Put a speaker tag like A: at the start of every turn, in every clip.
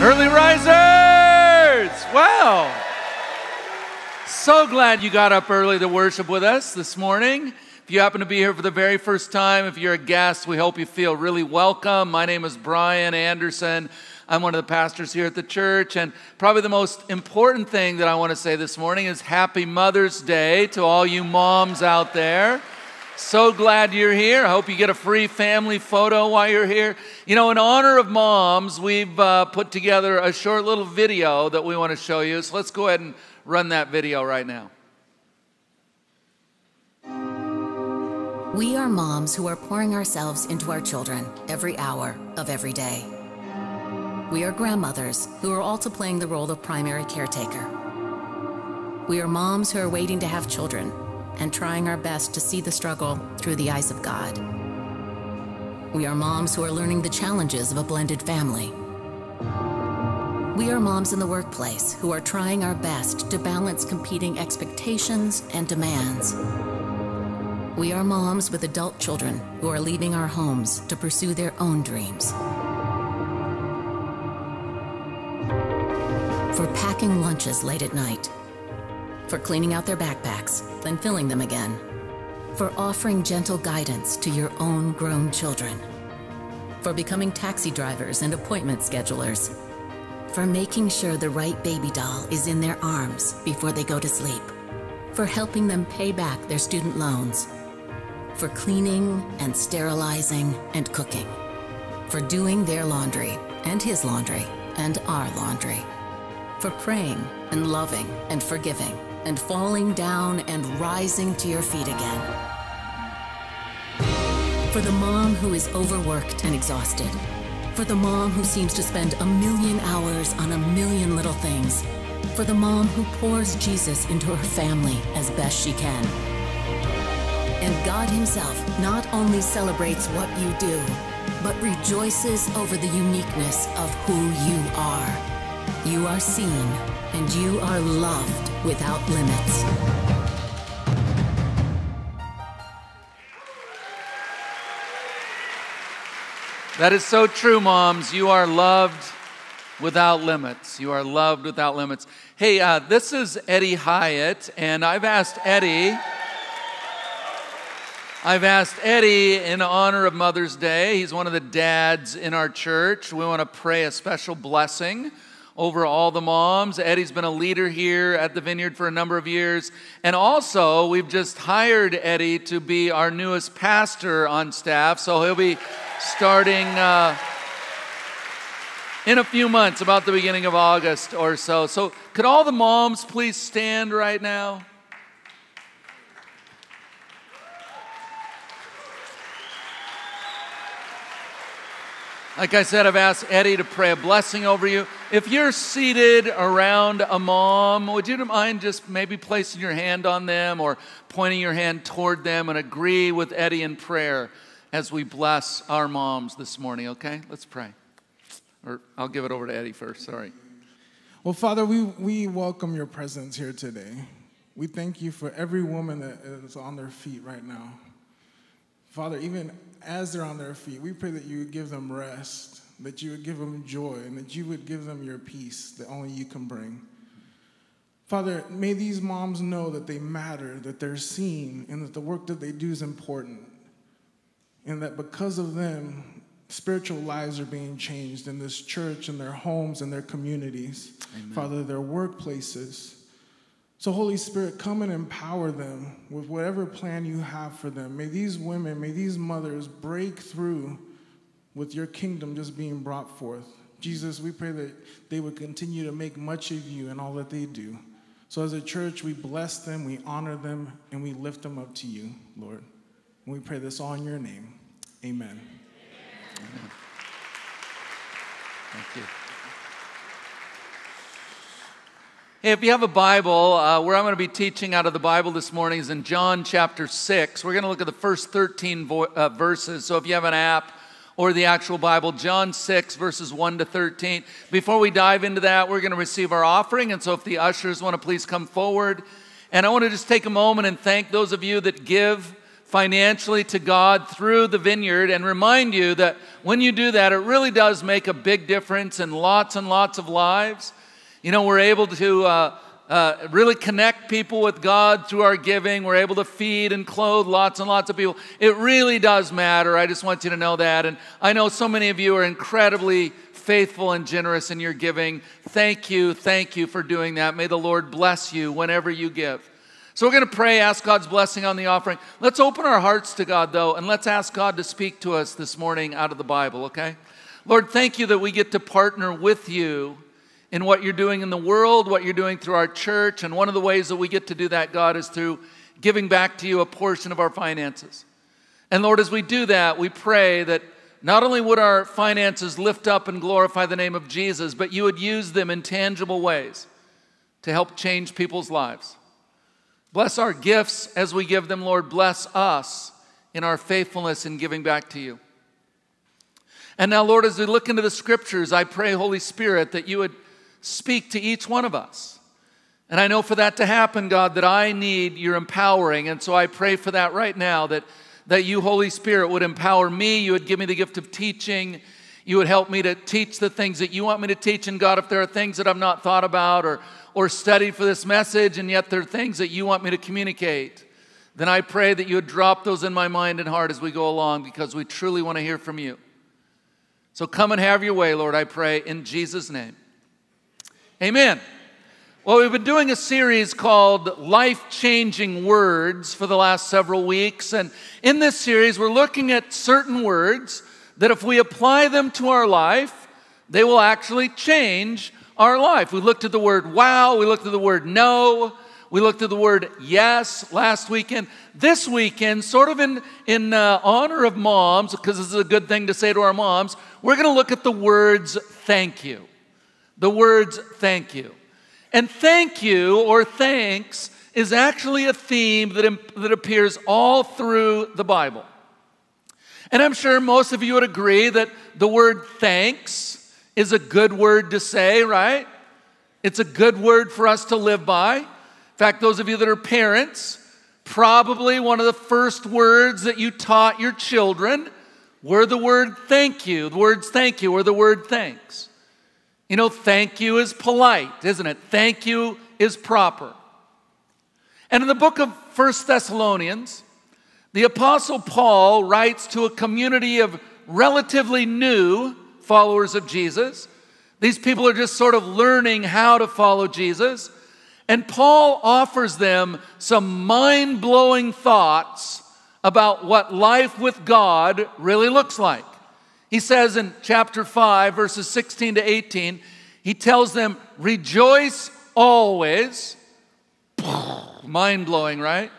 A: Early risers! Wow! So glad you got up early to worship with us this morning. If you happen to be here for the very first time, if you're a guest, we hope you feel really welcome. My name is Brian Anderson. I'm one of the pastors here at the church. And probably the most important thing that I want to say this morning is Happy Mother's Day to all you moms out there. So glad you're here. I hope you get a free family photo while you're here. You know, in honor of moms, we've uh, put together a short little video that we want to show you. So let's go ahead and run that video right now.
B: We are moms who are pouring ourselves into our children every hour of every day. We are grandmothers who are also playing the role of primary caretaker. We are moms who are waiting to have children and trying our best to see the struggle through the eyes of God. We are moms who are learning the challenges of a blended family. We are moms in the workplace who are trying our best to balance competing expectations and demands. We are moms with adult children who are leaving our homes to pursue their own dreams. For packing lunches late at night for cleaning out their backpacks, then filling them again, for offering gentle guidance to your own grown children, for becoming taxi drivers and appointment schedulers, for making sure the right baby doll is in their arms before they go to sleep, for helping them pay back their student loans, for cleaning and sterilizing and cooking, for doing their laundry and his laundry and our laundry, for praying and loving and forgiving and falling down and rising to your feet again. For the mom who is overworked and exhausted. For the mom who seems to spend a million hours on a million little things. For the mom who pours Jesus into her family as best she can. And God Himself not only celebrates what you do, but rejoices over the uniqueness of who you are. You are seen and you are loved without limits.
A: That is so true, moms. You are loved without limits. You are loved without limits. Hey, uh, this is Eddie Hyatt, and I've asked Eddie. I've asked Eddie in honor of Mother's Day. He's one of the dads in our church. We want to pray a special blessing over all the moms. Eddie's been a leader here at the Vineyard for a number of years. And also, we've just hired Eddie to be our newest pastor on staff. So he'll be starting uh, in a few months, about the beginning of August or so. So, could all the moms please stand right now? Like I said, I've asked Eddie to pray a blessing over you. If you're seated around a mom, would you mind just maybe placing your hand on them or pointing your hand toward them and agree with Eddie in prayer as we bless our moms this morning, okay? Let's pray. Or I'll give it over to Eddie first, sorry.
C: Well, Father, we, we welcome your presence here today. We thank you for every woman that is on their feet right now. Father, even as they're on their feet, we pray that you would give them rest, that you would give them joy, and that you would give them your peace that only you can bring. Father, may these moms know that they matter, that they're seen, and that the work that they do is important. And that because of them, spiritual lives are being changed in this church, in their homes, in their communities, Amen. Father, their workplaces. So, Holy Spirit, come and empower them with whatever plan you have for them. May these women, may these mothers break through with your kingdom just being brought forth. Jesus, we pray that they would continue to make much of you in all that they do. So, as a church, we bless them, we honor them, and we lift them up to you, Lord. And we pray this all in your name. Amen. Amen.
A: Thank you. Hey, if you have a Bible, uh, where I'm going to be teaching out of the Bible this morning is in John chapter 6. We're going to look at the first 13 vo- uh, verses. So if you have an app or the actual Bible, John 6, verses 1 to 13. Before we dive into that, we're going to receive our offering. And so if the ushers want to please come forward. And I want to just take a moment and thank those of you that give financially to God through the vineyard and remind you that when you do that, it really does make a big difference in lots and lots of lives. You know, we're able to uh, uh, really connect people with God through our giving. We're able to feed and clothe lots and lots of people. It really does matter. I just want you to know that. And I know so many of you are incredibly faithful and generous in your giving. Thank you. Thank you for doing that. May the Lord bless you whenever you give. So we're going to pray, ask God's blessing on the offering. Let's open our hearts to God, though, and let's ask God to speak to us this morning out of the Bible, okay? Lord, thank you that we get to partner with you in what you're doing in the world, what you're doing through our church. And one of the ways that we get to do that, God, is through giving back to you a portion of our finances. And Lord, as we do that, we pray that not only would our finances lift up and glorify the name of Jesus, but you would use them in tangible ways to help change people's lives. Bless our gifts as we give them, Lord. Bless us in our faithfulness in giving back to you. And now, Lord, as we look into the scriptures, I pray, Holy Spirit, that you would speak to each one of us. And I know for that to happen, God, that I need your empowering. And so I pray for that right now that, that you, Holy Spirit, would empower me. You would give me the gift of teaching. You would help me to teach the things that you want me to teach. And God, if there are things that I've not thought about or, or studied for this message, and yet there are things that you want me to communicate, then I pray that you would drop those in my mind and heart as we go along because we truly want to hear from you. So come and have your way, Lord, I pray, in Jesus' name. Amen. Well, we've been doing a series called Life Changing Words for the last several weeks. And in this series, we're looking at certain words that if we apply them to our life, they will actually change our life. We looked at the word wow, we looked at the word no, we looked at the word yes last weekend. This weekend, sort of in, in uh, honor of moms, because this is a good thing to say to our moms, we're going to look at the words thank you the words thank you. And thank you or thanks is actually a theme that, that appears all through the Bible. And I'm sure most of you would agree that the word thanks is a good word to say, right? It's a good word for us to live by. In fact, those of you that are parents, probably one of the first words that you taught your children were the word thank you. The words thank you or the word thanks. You know, thank you is polite, isn't it? Thank you is proper. And in the book of First Thessalonians, the Apostle Paul writes to a community of relatively new followers of Jesus. These people are just sort of learning how to follow Jesus. And Paul offers them some mind blowing thoughts about what life with God really looks like. He says in chapter 5, verses 16 to 18, he tells them, Rejoice always. Mind blowing, right?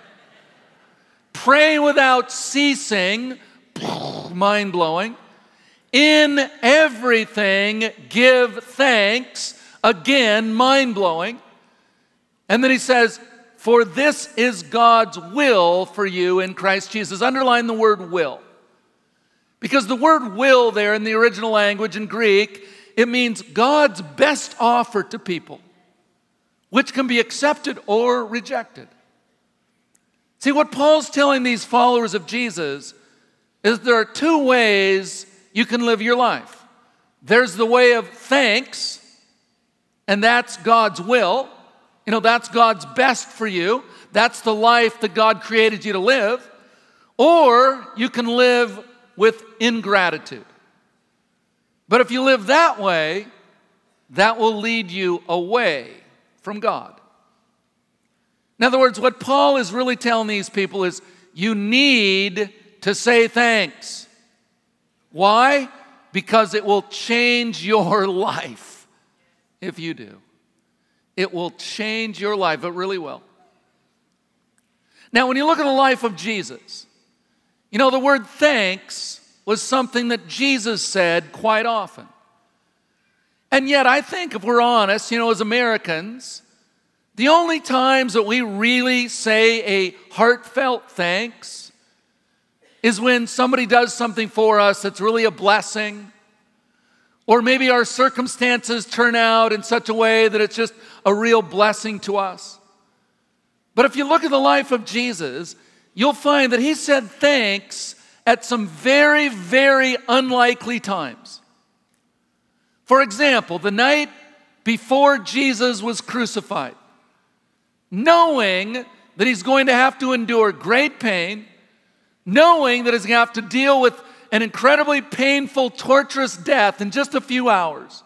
A: Pray without ceasing. Mind blowing. In everything, give thanks. Again, mind blowing. And then he says, For this is God's will for you in Christ Jesus. Underline the word will. Because the word will there in the original language in Greek, it means God's best offer to people, which can be accepted or rejected. See, what Paul's telling these followers of Jesus is there are two ways you can live your life there's the way of thanks, and that's God's will. You know, that's God's best for you. That's the life that God created you to live. Or you can live with ingratitude. But if you live that way, that will lead you away from God. In other words, what Paul is really telling these people is you need to say thanks. Why? Because it will change your life if you do. It will change your life, it really will. Now, when you look at the life of Jesus, you know, the word thanks was something that Jesus said quite often. And yet, I think if we're honest, you know, as Americans, the only times that we really say a heartfelt thanks is when somebody does something for us that's really a blessing. Or maybe our circumstances turn out in such a way that it's just a real blessing to us. But if you look at the life of Jesus, you'll find that he said thanks at some very, very unlikely times. For example, the night before Jesus was crucified, knowing that he's going to have to endure great pain, knowing that he's going to have to deal with an incredibly painful, torturous death in just a few hours,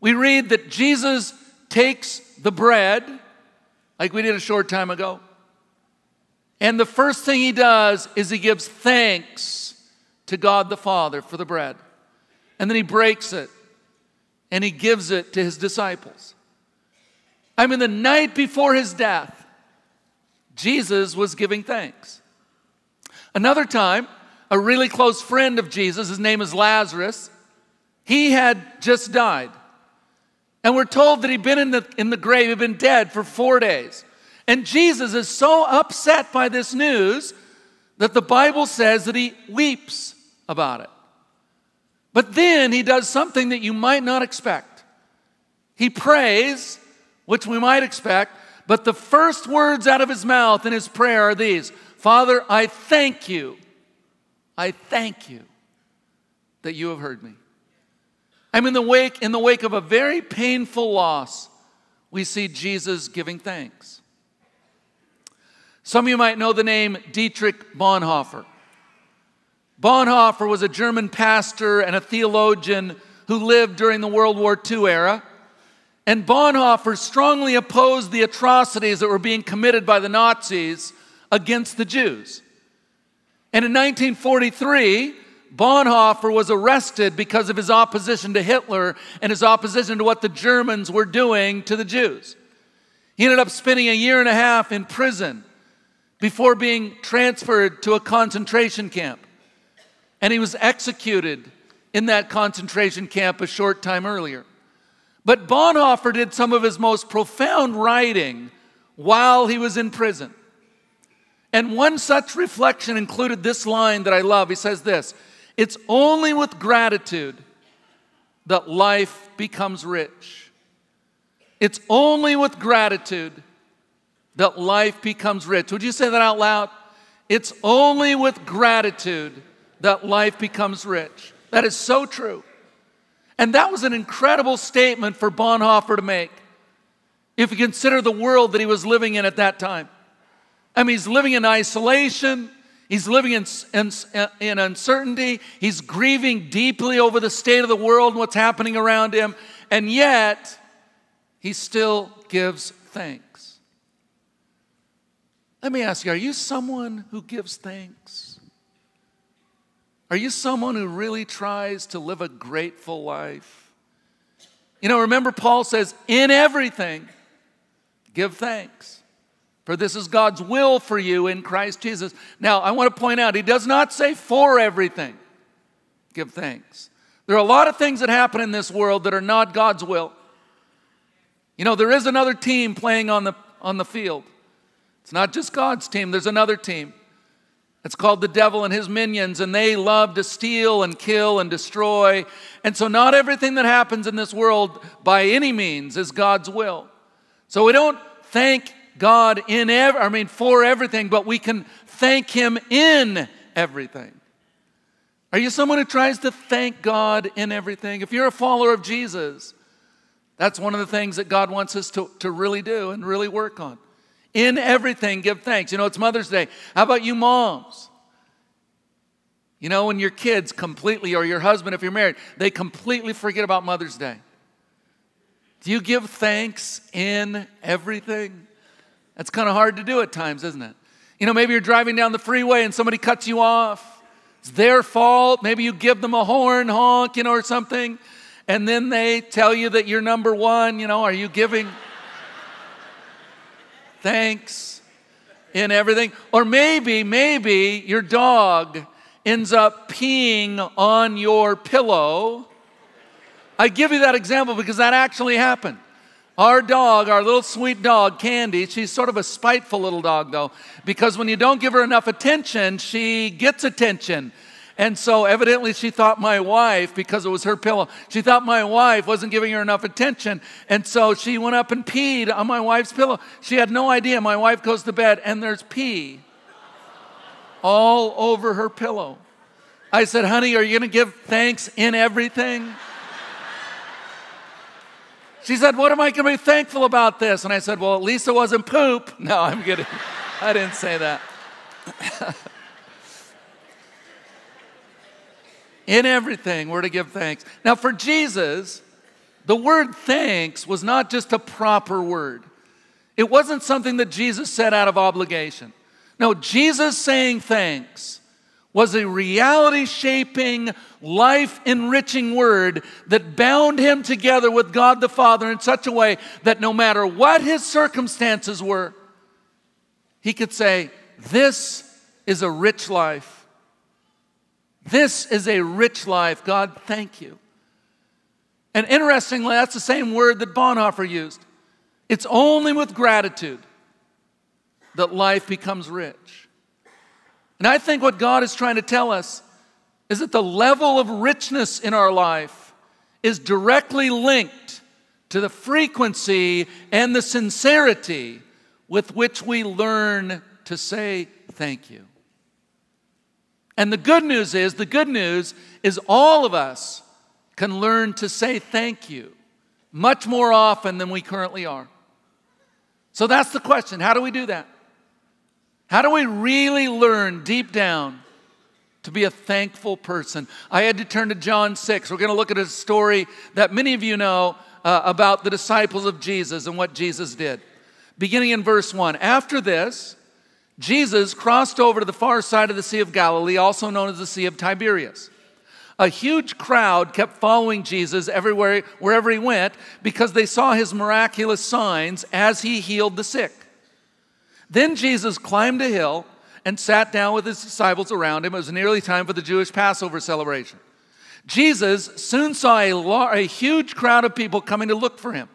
A: we read that Jesus takes the bread, like we did a short time ago, and the first thing he does is he gives thanks to God the Father for the bread. And then he breaks it and he gives it to his disciples. I mean, the night before his death, Jesus was giving thanks. Another time, a really close friend of Jesus, his name is Lazarus, he had just died. And we're told that he'd been in the, in the grave, he'd been dead for four days. And Jesus is so upset by this news that the Bible says that he weeps about it. But then he does something that you might not expect. He prays, which we might expect, but the first words out of his mouth in his prayer are these Father, I thank you. I thank you that you have heard me. I'm in the wake, in the wake of a very painful loss. We see Jesus giving thanks. Some of you might know the name Dietrich Bonhoeffer. Bonhoeffer was a German pastor and a theologian who lived during the World War II era. And Bonhoeffer strongly opposed the atrocities that were being committed by the Nazis against the Jews. And in 1943, Bonhoeffer was arrested because of his opposition to Hitler and his opposition to what the Germans were doing to the Jews. He ended up spending a year and a half in prison before being transferred to a concentration camp. And he was executed in that concentration camp a short time earlier. But Bonhoeffer did some of his most profound writing while he was in prison. And one such reflection included this line that I love. He says this It's only with gratitude that life becomes rich. It's only with gratitude that life becomes rich. Would you say that out loud? It's only with gratitude that life becomes rich. That is so true. And that was an incredible statement for Bonhoeffer to make if you consider the world that he was living in at that time. I mean, he's living in isolation, he's living in, in, in uncertainty, he's grieving deeply over the state of the world and what's happening around him, and yet he still gives thanks. Let me ask you are you someone who gives thanks? Are you someone who really tries to live a grateful life? You know, remember, Paul says, in everything, give thanks. For this is God's will for you in Christ Jesus. Now, I want to point out, he does not say for everything, give thanks. There are a lot of things that happen in this world that are not God's will. You know, there is another team playing on the, on the field. It's not just God's team, there's another team. It's called the devil and his minions, and they love to steal and kill and destroy. And so, not everything that happens in this world by any means is God's will. So, we don't thank God in every, I mean, for everything, but we can thank Him in everything. Are you someone who tries to thank God in everything? If you're a follower of Jesus, that's one of the things that God wants us to, to really do and really work on. In everything, give thanks. You know, it's Mother's Day. How about you moms? You know, when your kids completely, or your husband, if you're married, they completely forget about Mother's Day. Do you give thanks in everything? That's kind of hard to do at times, isn't it? You know, maybe you're driving down the freeway and somebody cuts you off. It's their fault. Maybe you give them a horn honk, you know, or something. And then they tell you that you're number one. You know, are you giving? Thanks in everything. Or maybe, maybe your dog ends up peeing on your pillow. I give you that example because that actually happened. Our dog, our little sweet dog, Candy, she's sort of a spiteful little dog though, because when you don't give her enough attention, she gets attention. And so evidently she thought my wife, because it was her pillow, she thought my wife wasn't giving her enough attention. And so she went up and peed on my wife's pillow. She had no idea. My wife goes to bed and there's pee all over her pillow. I said, honey, are you going to give thanks in everything? She said, What am I going to be thankful about this? And I said, Well, at least it wasn't poop. No, I'm kidding. I didn't say that. in everything, we're to give thanks. Now, for Jesus, the word thanks was not just a proper word, it wasn't something that Jesus said out of obligation. No, Jesus saying thanks was a reality shaping, life enriching word that bound him together with God the Father in such a way that no matter what his circumstances were, he could say, This is a rich life. This is a rich life. God, thank you. And interestingly, that's the same word that Bonhoeffer used. It's only with gratitude that life becomes rich. And I think what God is trying to tell us is that the level of richness in our life is directly linked to the frequency and the sincerity with which we learn to say thank you. And the good news is, the good news is all of us can learn to say thank you much more often than we currently are. So that's the question. How do we do that? How do we really learn deep down to be a thankful person? I had to turn to John 6. We're going to look at a story that many of you know uh, about the disciples of Jesus and what Jesus did. Beginning in verse 1. After this, Jesus crossed over to the far side of the Sea of Galilee, also known as the Sea of Tiberias. A huge crowd kept following Jesus everywhere, wherever he went, because they saw his miraculous signs as he healed the sick. Then Jesus climbed a hill and sat down with his disciples around him. It was nearly time for the Jewish Passover celebration. Jesus soon saw a, a huge crowd of people coming to look for him.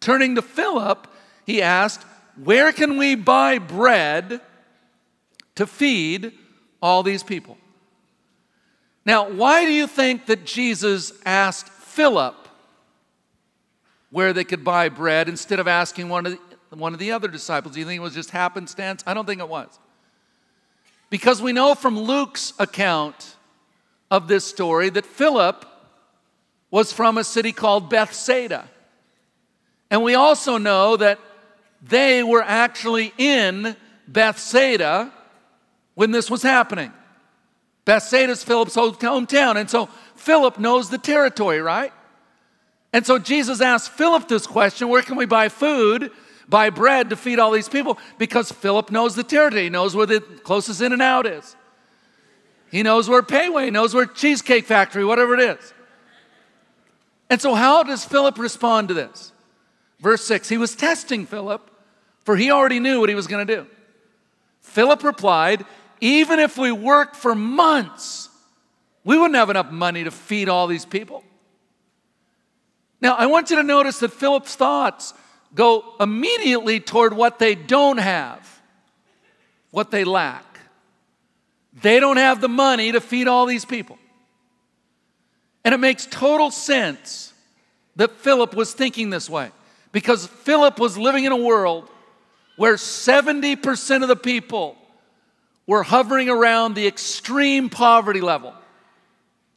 A: Turning to Philip, he asked, Where can we buy bread to feed all these people? Now, why do you think that Jesus asked Philip where they could buy bread instead of asking one of the, one of the other disciples. Do you think it was just happenstance? I don't think it was. Because we know from Luke's account of this story that Philip was from a city called Bethsaida. And we also know that they were actually in Bethsaida when this was happening. Bethsaida is Philip's hometown. And so Philip knows the territory, right? And so Jesus asked Philip this question where can we buy food? buy bread to feed all these people because Philip knows the territory. He knows where the closest In-N-Out is. He knows where Pei Wei, knows where Cheesecake Factory, whatever it is. And so, how does Philip respond to this? Verse 6 He was testing Philip, for he already knew what he was going to do. Philip replied, Even if we worked for months, we wouldn't have enough money to feed all these people. Now, I want you to notice that Philip's thoughts go immediately toward what they don't have, what they lack. They don't have the money to feed all these people. And it makes total sense that Philip was thinking this way because Philip was living in a world where 70% of the people were hovering around the extreme poverty level.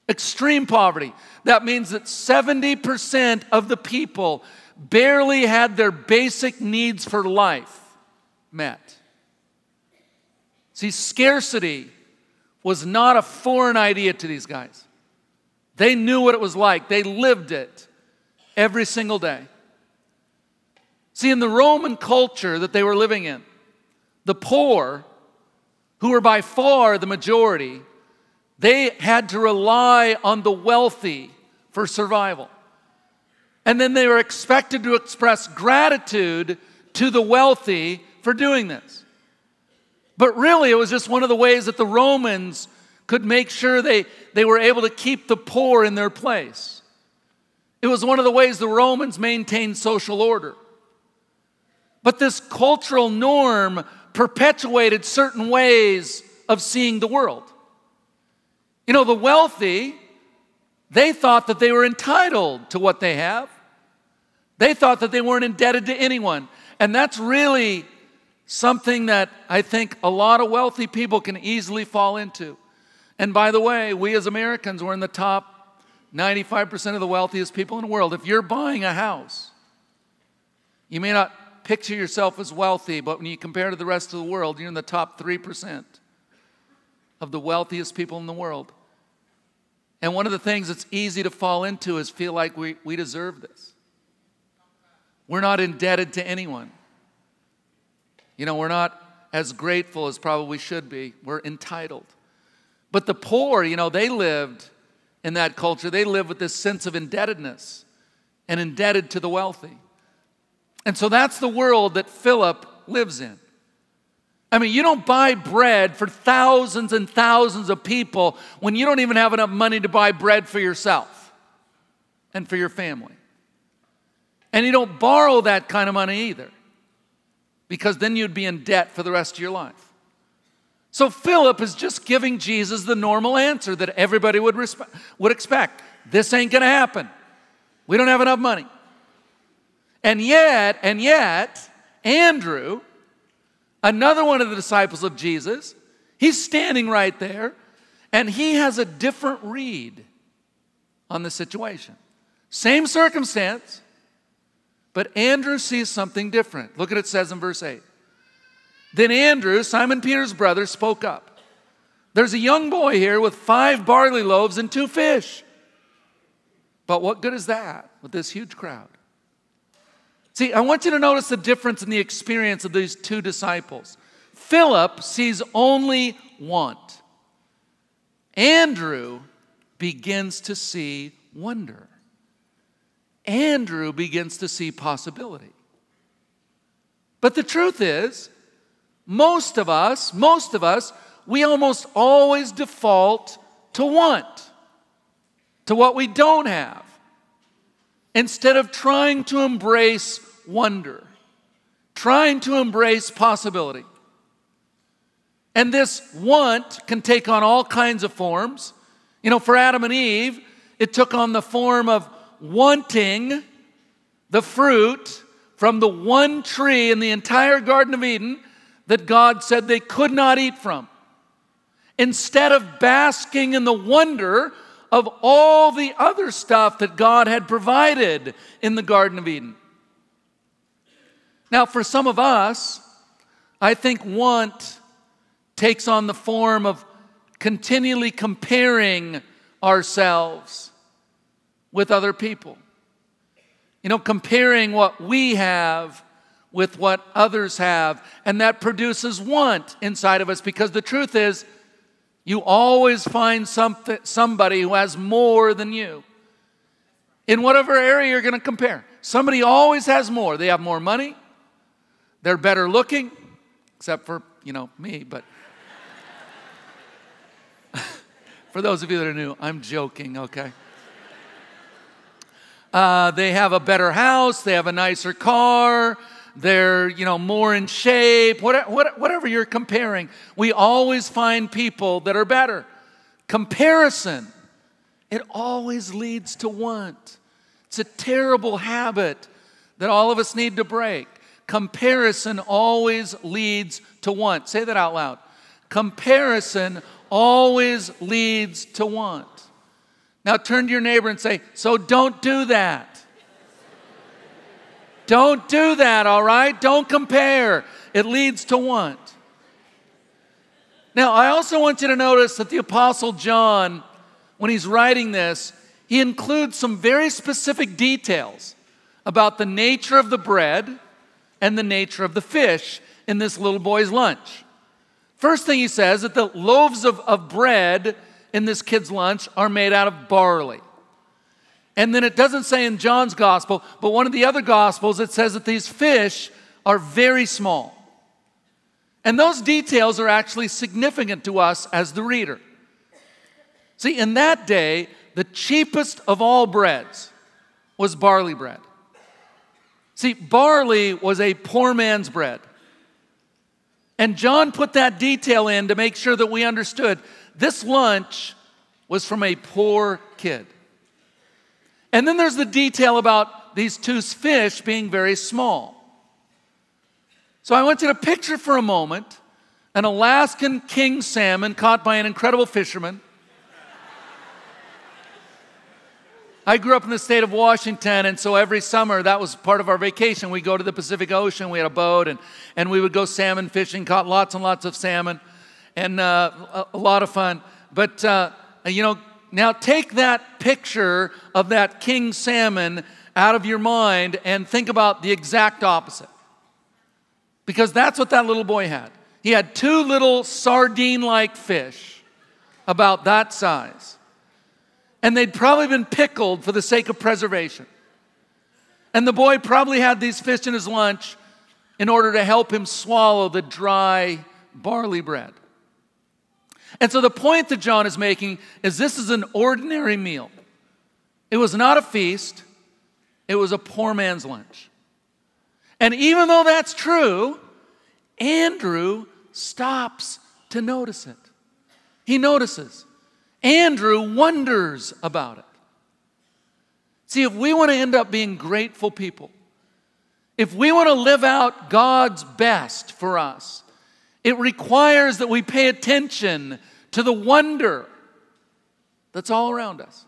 A: Extreme poverty. That means that 70% of the people barely had their basic needs for life met. See, scarcity was not a foreign idea to these guys. They knew what it was like, they lived it every single day. See, in the Roman culture that they were living in, the poor, who were by far the majority, they had to rely on the wealthy for survival. And then they were expected to express gratitude to the wealthy for doing this. But really, it was just one of the ways that the Romans could make sure they, they were able to keep the poor in their place. It was one of the ways the Romans maintained social order. But this cultural norm perpetuated certain ways of seeing the world. You know, the wealthy, they thought that they were entitled to what they have. They thought that they weren't indebted to anyone. And that's really something that I think a lot of wealthy people can easily fall into. And by the way, we as Americans, we're in the top 95% of the wealthiest people in the world. If you're buying a house, you may not picture yourself as wealthy, but when you compare to the rest of the world, you're in the top 3% of the wealthiest people in the world. And one of the things that's easy to fall into is feel like we, we deserve this. We're not indebted to anyone. You know, we're not as grateful as probably we should be. We're entitled. But the poor, you know, they lived in that culture, they lived with this sense of indebtedness and indebted to the wealthy. And so that's the world that Philip lives in. I mean, you don't buy bread for thousands and thousands of people when you don't even have enough money to buy bread for yourself and for your family. And you don't borrow that kind of money either, because then you'd be in debt for the rest of your life. So Philip is just giving Jesus the normal answer that everybody would, would expect. This ain't gonna happen. We don't have enough money. And yet, and yet, Andrew, another one of the disciples of Jesus, he's standing right there and he has a different read on the situation. Same circumstance, but Andrew sees something different. Look at it says in verse 8. Then Andrew, Simon Peter's brother, spoke up. There's a young boy here with five barley loaves and two fish. But what good is that with this huge crowd? See, I want you to notice the difference in the experience of these two disciples. Philip sees only want, Andrew begins to see wonder. Andrew begins to see possibility. But the truth is, most of us, most of us, we almost always default to want, to what we don't have, instead of trying to embrace wonder, trying to embrace possibility. And this want can take on all kinds of forms. You know, for Adam and Eve, it took on the form of wanting the fruit from the one tree in the entire Garden of Eden that God said they could not eat from. Instead of basking in the wonder of all the other stuff that God had provided in the Garden of Eden. Now, for some of us, I think want takes on the form of continually comparing ourselves with other people. You know, comparing what we have with what others have, and that produces want inside of us because the truth is, you always find something, somebody who has more than you. In whatever area you're going to compare, somebody always has more. They have more money, they're better looking, except for, you know, me, but. for those of you that are new, I'm joking, okay? Uh, they have a better house, they have a nicer car, they're you know more in shape whatever you're comparing. We always find people that are better. Comparison it always leads to want. It's a terrible habit that all of us need to break. Comparison always leads to want. Say that out loud. Comparison always leads to want. Now turn to your neighbor and say so don't do that don't do that, all right? Don't compare. It leads to want. Now, I also want you to notice that the Apostle John, when he's writing this, he includes some very specific details about the nature of the bread and the nature of the fish in this little boy's lunch. First thing he says that the loaves of, of bread in this kid's lunch are made out of barley. And then it doesn't say in John's gospel, but one of the other gospels, it says that these fish are very small. And those details are actually significant to us as the reader. See, in that day, the cheapest of all breads was barley bread. See, barley was a poor man's bread. And John put that detail in to make sure that we understood this lunch was from a poor kid. And then there's the detail about these two fish being very small. So I want you to picture for a moment an Alaskan king salmon caught by an incredible fisherman. I grew up in the state of Washington, and so every summer that was part of our vacation. We go to the Pacific Ocean, we had a boat, and, and we would go salmon fishing, caught lots and lots of salmon, and uh, a, a, lot of fun. But, uh, you know, now take that picture of that king salmon out of your mind and think about the exact opposite. Because that's what that little boy had. He had two little sardine like fish, about that size. And they'd probably been pickled for the sake of preservation. And the boy probably had these fish in his lunch in order to help him swallow the dry barley bread. And so the point that John is making is this is an ordinary meal. It was not a feast, it was a poor man's lunch. And even though that's true, Andrew stops to notice it. He notices. Andrew wonders about it. See, if we want to end up being grateful people, if we want to live out God's best for us, it requires that we pay attention to the wonder that's all around us.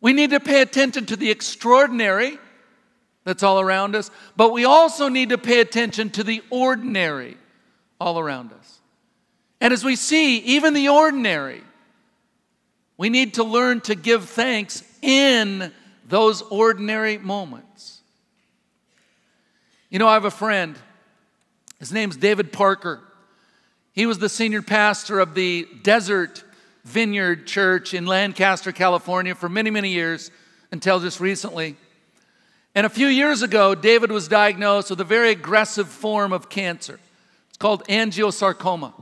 A: We need to pay attention to the extraordinary that's all around us, but we also need to pay attention to the ordinary all around us. And as we see, even the ordinary, we need to learn to give thanks in those ordinary moments. You know, I have a friend. His name's David Parker. He was the senior pastor of the Desert Vineyard Church in Lancaster, California for many, many years until just recently. And a few years ago, David was diagnosed with a very aggressive form of cancer. It's called angiosarcoma.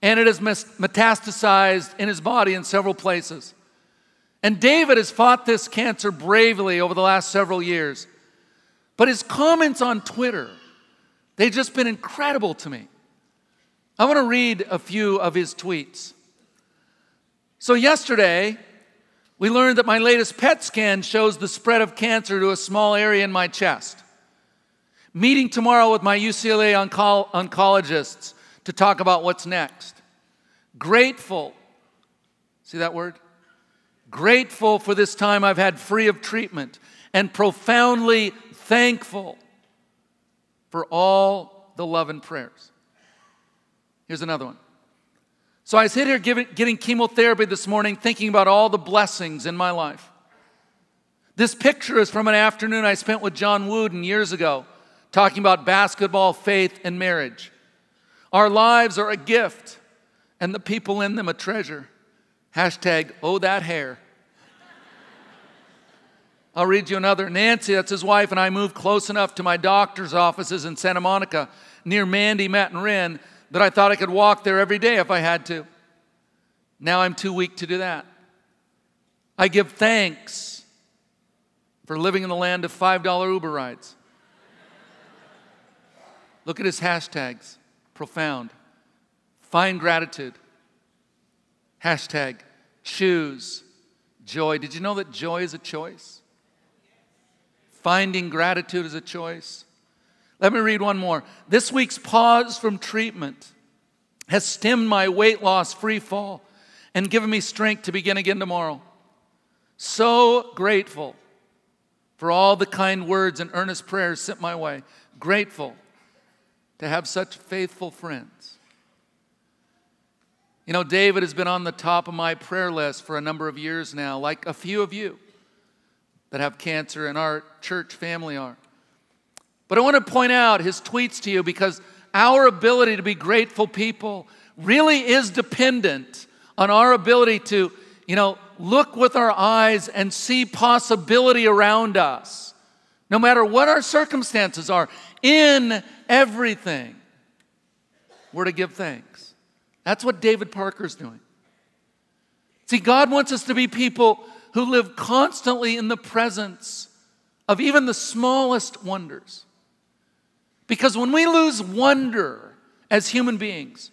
A: And it has metastasized in his body in several places. And David has fought this cancer bravely over the last several years. But his comments on Twitter, they've just been incredible to me. I want to read a few of his tweets. So, yesterday, we learned that my latest PET scan shows the spread of cancer to a small area in my chest. Meeting tomorrow with my UCLA onco- oncologists to talk about what's next. Grateful. See that word? Grateful for this time I've had free of treatment and profoundly thankful for all the love and prayers. Here's another one. So I sit here giving, getting chemotherapy this morning, thinking about all the blessings in my life. This picture is from an afternoon I spent with John Wooden years ago, talking about basketball, faith, and marriage. Our lives are a gift, and the people in them a treasure. Hashtag, oh, that hair. I'll read you another. Nancy, that's his wife, and I moved close enough to my doctor's offices in Santa Monica near Mandy, Matt, and Rin that I thought I could walk there every day if I had to. Now I'm too weak to do that. I give thanks for living in the land of $5 Uber rides. Look at his hashtags profound. Find gratitude. Hashtag choose joy. Did you know that joy is a choice? Finding gratitude is a choice. Let me read one more. This week's pause from treatment has stemmed my weight loss free fall and given me strength to begin again tomorrow. So grateful for all the kind words and earnest prayers sent my way. Grateful to have such faithful friends. You know, David has been on the top of my prayer list for a number of years now, like a few of you that have cancer in our church family are. But I want to point out his tweets to you because our ability to be grateful people really is dependent on our ability to, you know, look with our eyes and see possibility around us. No matter what our circumstances are, in everything, we're to give thanks. That's what David Parker's doing. See, God wants us to be people who live constantly in the presence of even the smallest wonders. Because when we lose wonder as human beings,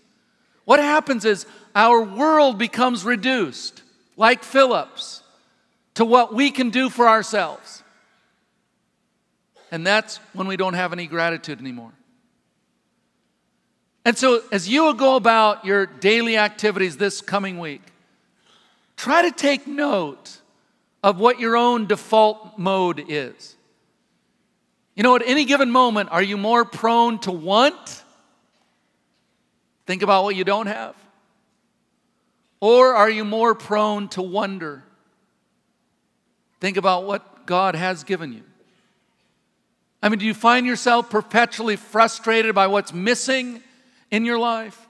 A: what happens is our world becomes reduced, like Philip's, to what we can do for ourselves. And that's when we don't have any gratitude anymore. And so, as you go about your daily activities this coming week, try to take note of what your own default mode is. You know, at any given moment, are you more prone to want? Think about what you don't have. Or are you more prone to wonder? Think about what God has given you. I mean, do you find yourself perpetually frustrated by what's missing in your life?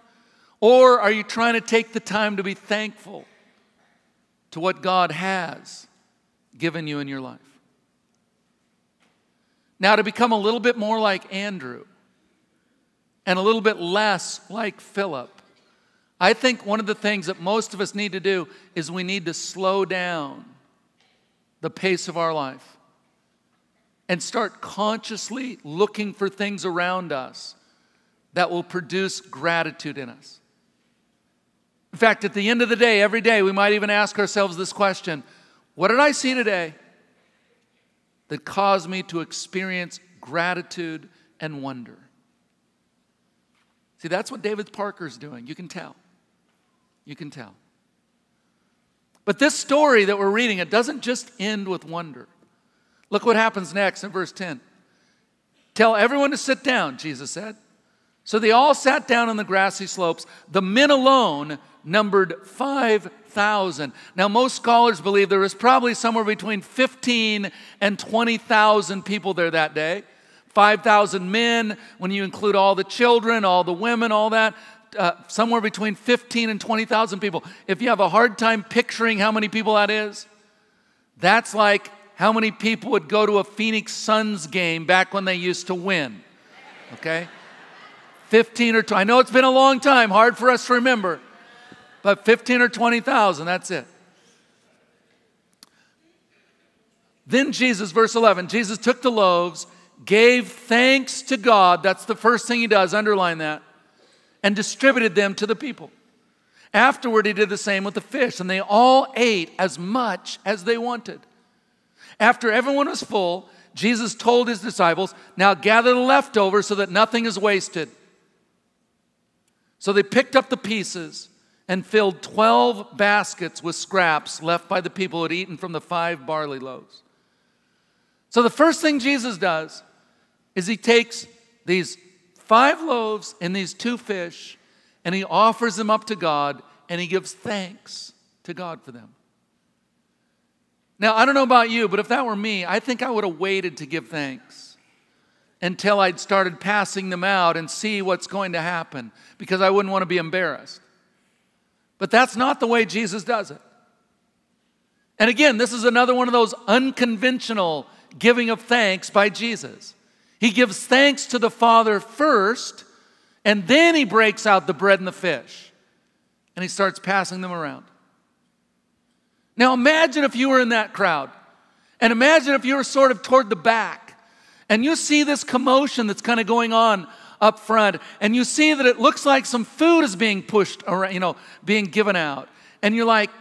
A: Or are you trying to take the time to be thankful to what God has given you in your life? Now, to become a little bit more like Andrew and a little bit less like Philip, I think one of the things that most of us need to do is we need to slow down the pace of our life and start consciously looking for things around us that will produce gratitude in us. In fact, at the end of the day, every day, we might even ask ourselves this question What did I see today that caused me to experience gratitude and wonder? See, that's what David Parker's doing. You can tell. You can tell. But this story that we're reading, it doesn't just end with wonder. Look what happens next in verse 10. Tell everyone to sit down, Jesus said. So they all sat down on the grassy slopes. The men alone numbered 5,000. Now, most scholars believe there was probably somewhere between 15 and 20,000 people there that day. 5,000 men, when you include all the children, all the women, all that, uh, somewhere between 15 and 20,000 people. If you have a hard time picturing how many people that is, that's like how many people would go to a Phoenix Suns game back when they used to win. Okay? 15 or 20. I know it's been a long time, hard for us to remember, but 15 or 20,000, that's it. Then Jesus, verse 11, Jesus took the loaves, gave thanks to God. That's the first thing he does, underline that and distributed them to the people. Afterward, he did the same with the fish, and they all ate as much as they wanted. After everyone was full, Jesus told his disciples, Now gather the leftovers so that nothing is wasted. So they picked up the pieces and filled 12 baskets with scraps left by the people who had eaten from the five barley loaves. So the first thing Jesus does is he takes these five loaves and these two fish, and he offers them up to God and he gives thanks to God for them. Now, I don't know about you, but if that were me, I think I would have waited to give thanks until I'd started passing them out and see what's going to happen because I wouldn't want to be embarrassed. But that's not the way Jesus does it. And again, this is another one of those unconventional giving of thanks by Jesus. He gives thanks to the Father first, and then he breaks out the bread and the fish, and he starts passing them around. Now imagine if you were in that crowd, and imagine if you were sort of toward the back, and you see this commotion that's kind of going on up front, and you see that it looks like some food is being pushed around, you know, being given out. And you're like,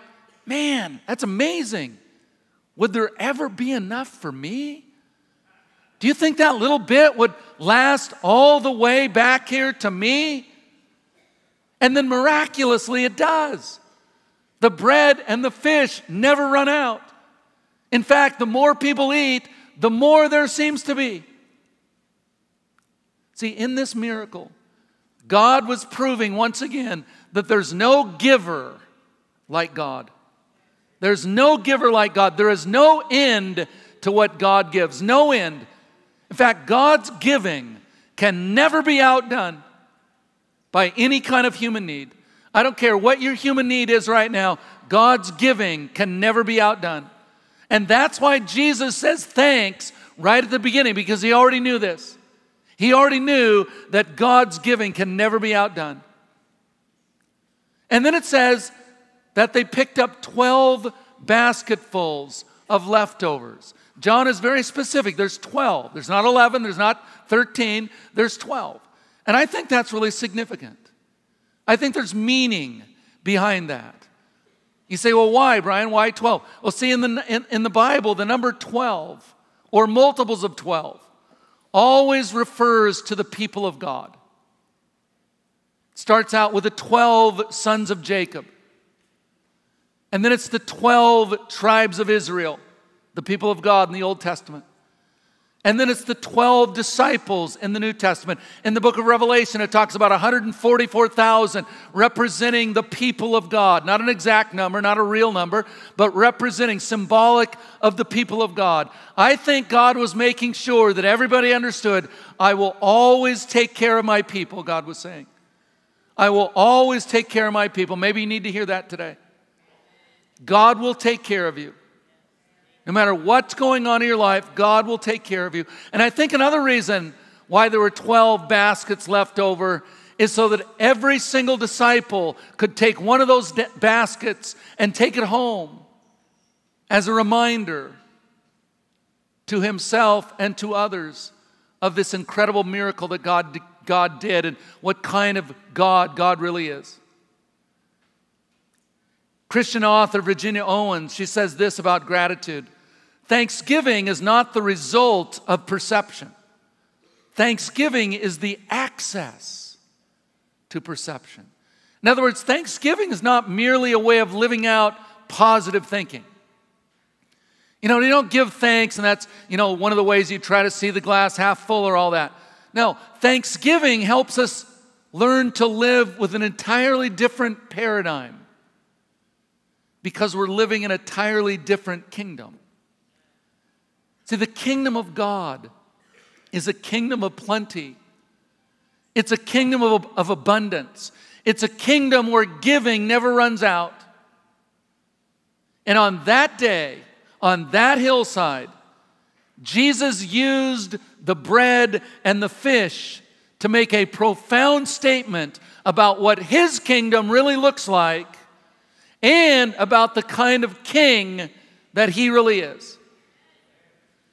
A: man, that's amazing. Would there ever be enough for me? Do you think that little bit would last all the way back here to me? And then miraculously it does. The bread and the fish never run out. In fact, the more people eat, the more there seems to be. See, in this miracle, God was proving once again that there's no giver like God. There's no giver like God. There is no end to what God gives, no end. In fact, God's giving can never be outdone by any kind of human need. I don't care what your human need is right now, God's giving can never be outdone. And that's why Jesus says thanks right at the beginning because he already knew this. He already knew that God's giving can never be outdone. And then it says that they picked up 12 basketfuls of leftovers. John is very specific. There's 12. There's not 11, there's not 13, there's 12. And I think that's really significant. I think there's meaning behind that. You say, well, why, Brian? Why 12? Well, see, in the, in, in the Bible, the number 12 or multiples of 12 always refers to the people of God. Starts out with the 12 sons of Jacob. And then it's the 12 tribes of Israel, the people of God in the Old Testament. And then it's the 12 disciples in the New Testament. In the book of Revelation, it talks about 144,000 representing the people of God. Not an exact number, not a real number, but representing, symbolic of the people of God. I think God was making sure that everybody understood I will always take care of my people, God was saying. I will always take care of my people. Maybe you need to hear that today. God will take care of you. No matter what's going on in your life, God will take care of you. And I think another reason why there were 12 baskets left over is so that every single disciple could take one of those baskets and take it home as a reminder to himself and to others of this incredible miracle that God, God did and what kind of God God really is. Christian author Virginia Owens, she says this about gratitude Thanksgiving is not the result of perception, Thanksgiving is the access to perception. In other words, Thanksgiving is not merely a way of living out positive thinking. You know, you don't give thanks, and that's, you know, one of the ways you try to see the glass half full or all that. No, Thanksgiving helps us learn to live with an entirely different paradigm because we're living in an entirely different kingdom. See, the kingdom of God is a kingdom of plenty, it's a kingdom of, of abundance, it's a kingdom where giving never runs out. And on that day, on that hillside, Jesus used the bread and the fish to make a profound statement about what his kingdom really looks like and about the kind of king that he really is.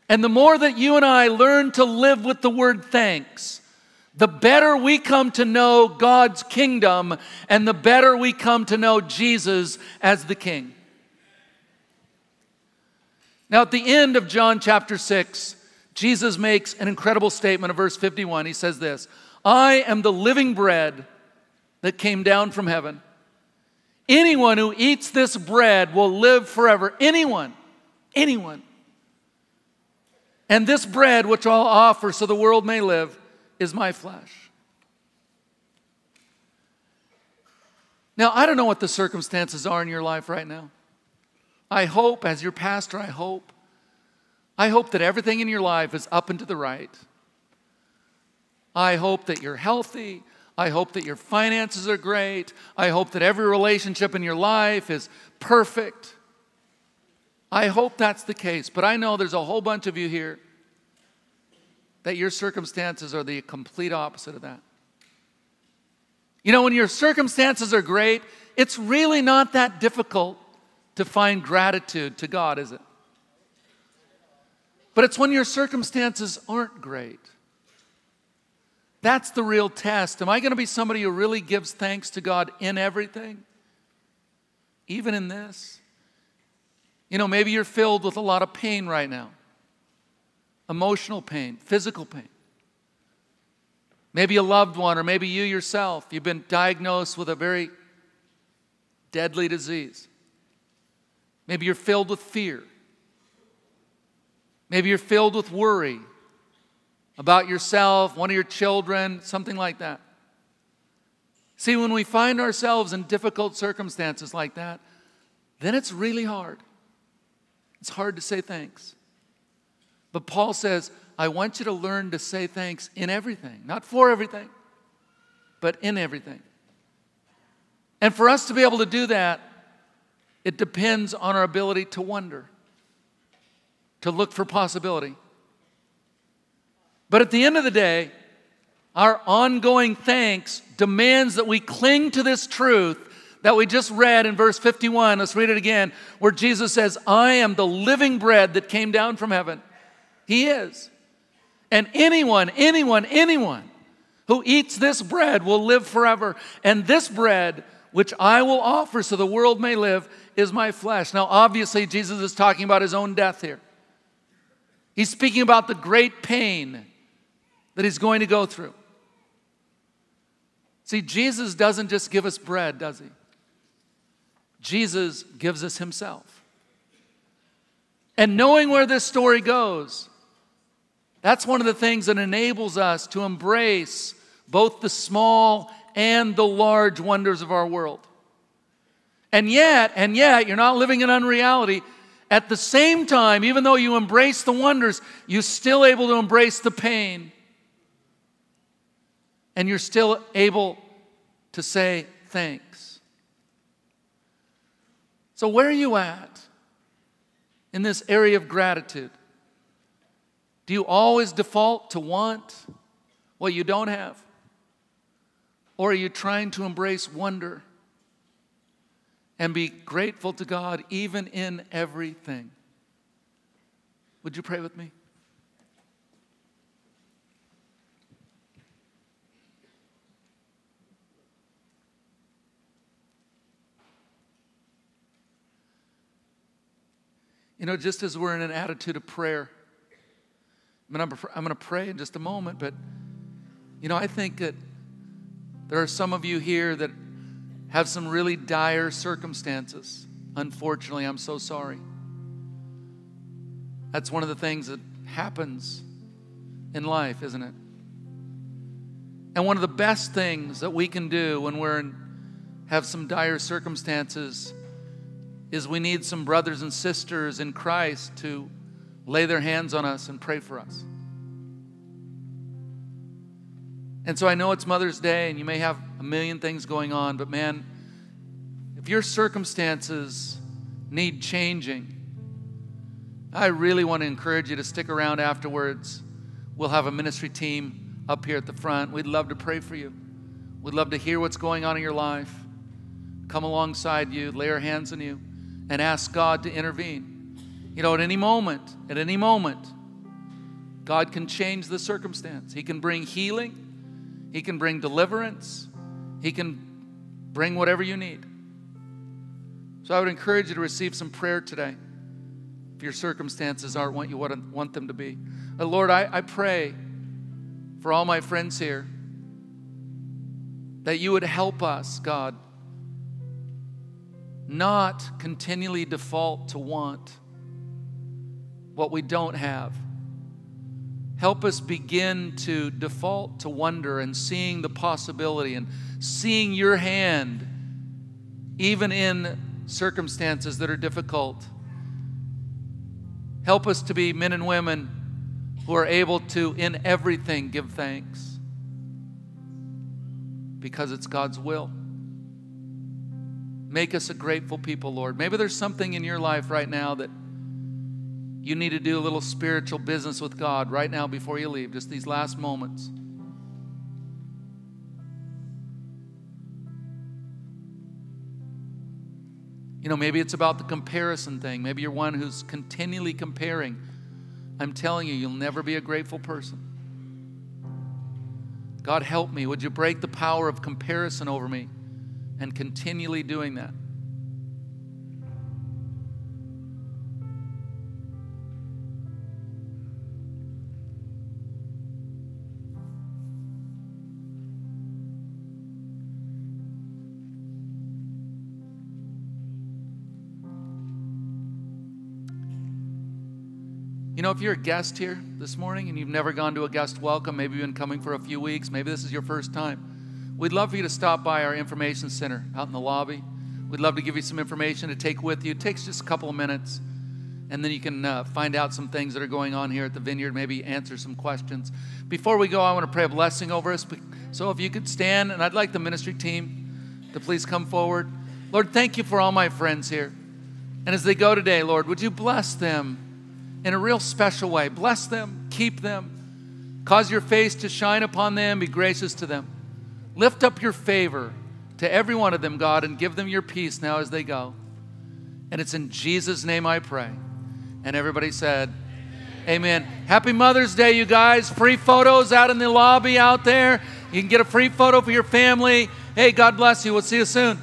A: And the more that you and I learn to live with the word thanks, the better we come to know God's kingdom and the better we come to know Jesus as the king. Now, at the end of John chapter 6, Jesus makes an incredible statement of verse 51. He says this I am the living bread that came down from heaven. Anyone who eats this bread will live forever. Anyone, anyone. And this bread, which I'll offer so the world may live, is my flesh. Now, I don't know what the circumstances are in your life right now. I hope, as your pastor, I hope. I hope that everything in your life is up and to the right. I hope that you're healthy. I hope that your finances are great. I hope that every relationship in your life is perfect. I hope that's the case, but I know there's a whole bunch of you here that your circumstances are the complete opposite of that. You know, when your circumstances are great, it's really not that difficult to find gratitude to God, is it? But it's when your circumstances aren't great that's the real test. Am I going to be somebody who really gives thanks to God in everything? Even in this? You know, maybe you're filled with a lot of pain right now emotional pain, physical pain. Maybe a loved one, or maybe you yourself, you've been diagnosed with a very deadly disease. Maybe you're filled with fear. Maybe you're filled with worry about yourself, one of your children, something like that. See, when we find ourselves in difficult circumstances like that, then it's really hard. It's hard to say thanks. But Paul says, I want you to learn to say thanks in everything, not for everything, but in everything. And for us to be able to do that, it depends on our ability to wonder, to look for possibility. But at the end of the day, our ongoing thanks demands that we cling to this truth that we just read in verse 51. Let's read it again, where Jesus says, I am the living bread that came down from heaven. He is. And anyone, anyone, anyone who eats this bread will live forever. And this bread, which I will offer so the world may live, is my flesh. Now, obviously, Jesus is talking about his own death here. He's speaking about the great pain that he's going to go through. See, Jesus doesn't just give us bread, does he? Jesus gives us himself. And knowing where this story goes, that's one of the things that enables us to embrace both the small and the large wonders of our world. And yet, and yet, you're not living in unreality. At the same time, even though you embrace the wonders, you're still able to embrace the pain. And you're still able to say thanks. So, where are you at in this area of gratitude? Do you always default to want what you don't have? Or are you trying to embrace wonder and be grateful to God even in everything? Would you pray with me? You know, just as we're in an attitude of prayer, I I'm going to pray in just a moment, but, you know, I think that there are some of you here that have some really dire circumstances. Unfortunately, I'm so sorry. That's one of the things that happens in life, isn't it? And one of the best things that we can do when we're in, have some dire circumstances is we need some brothers and sisters in Christ to lay their hands on us and pray for us. And so I know it's Mother's Day and you may have a million things going on, but man, if your circumstances need changing, I really want to encourage you to stick around afterwards. We'll have a ministry team up here at the front. We'd love to pray for you. We'd love to hear what's going on in your life. Come alongside you, lay our hands on you and ask God to intervene. You know, at any moment, at any moment, God can change the circumstance. He can bring healing, He can bring deliverance, He can bring whatever you need. So I would encourage you to receive some prayer today if your circumstances aren't what you want them to be. Uh, Lord, I, I pray for all my friends here that you would help us, God, not continually default to want what we don't have. Help us begin to default to wonder and seeing the possibility and seeing your hand even in circumstances that are difficult. Help us to be men and women who are able to, in everything, give thanks because it's God's will. Make us a grateful people, Lord. Maybe there's something in your life right now that you need to do a little spiritual business with God right now before you leave, just these last moments. You know, maybe it's about the comparison thing. Maybe you're one who's continually comparing. I'm telling you, you'll never be a grateful person. God, help me. Would you break the power of comparison over me? And continually doing that. You know, if you're a guest here this morning and you've never gone to a guest welcome, maybe you've been coming for a few weeks, maybe this is your first time. We'd love for you to stop by our information center out in the lobby. We'd love to give you some information to take with you. It takes just a couple of minutes, and then you can uh, find out some things that are going on here at the vineyard, maybe answer some questions. Before we go, I want to pray a blessing over us. So if you could stand, and I'd like the ministry team to please come forward. Lord, thank you for all my friends here. And as they go today, Lord, would you bless them in a real special way? Bless them, keep them, cause your face to shine upon them, be gracious to them. Lift up your favor to every one of them, God, and give them your peace now as they go. And it's in Jesus' name I pray. And everybody said, Amen. Amen. Happy Mother's Day, you guys. Free photos out in the lobby out there. You can get a free photo for your family. Hey, God bless you. We'll see you soon.